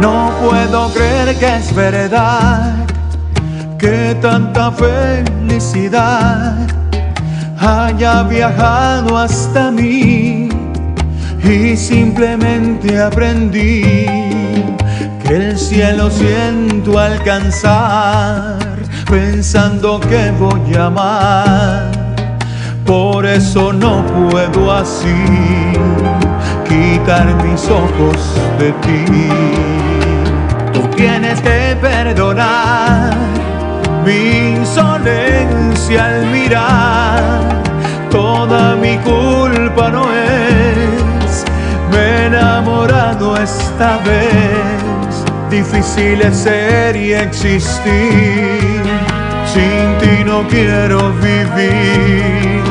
No puedo creer que es verdad que tanta felicidad haya viajado hasta mí y simplemente aprendí que el cielo siento alcanzar pensando que voy a amar. Por eso no puedo así quitar mis ojos de ti. Tú tienes que perdonar mi insolencia al mirar. Toda mi culpa no es, me he enamorado esta vez. Difícil es ser y existir, sin ti no quiero vivir.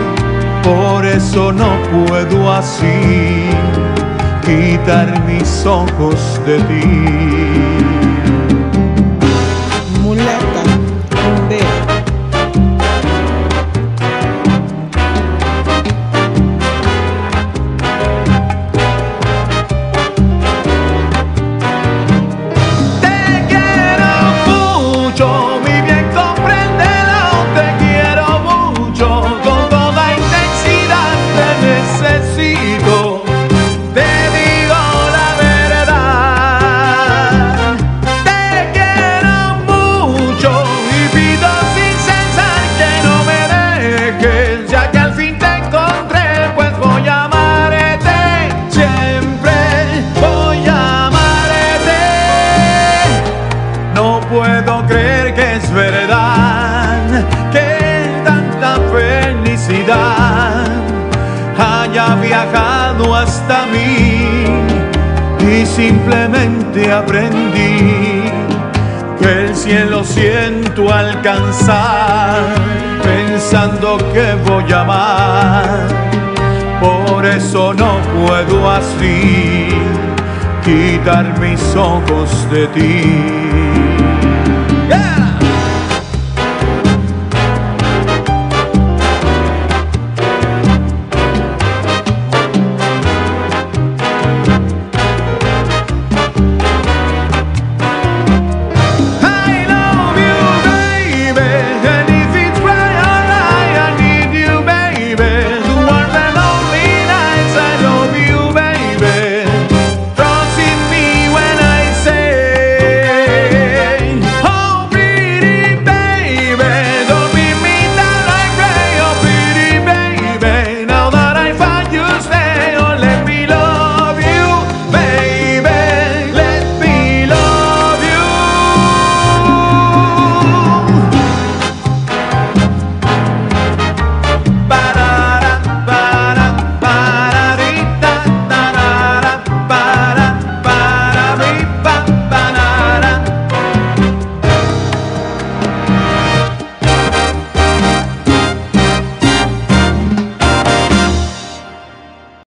Por eso no puedo así quitar mis ojos de ti. Hasta mí y simplemente aprendí que el cielo siento alcanzar pensando que voy a amar. Por eso no puedo así quitar mis ojos de ti.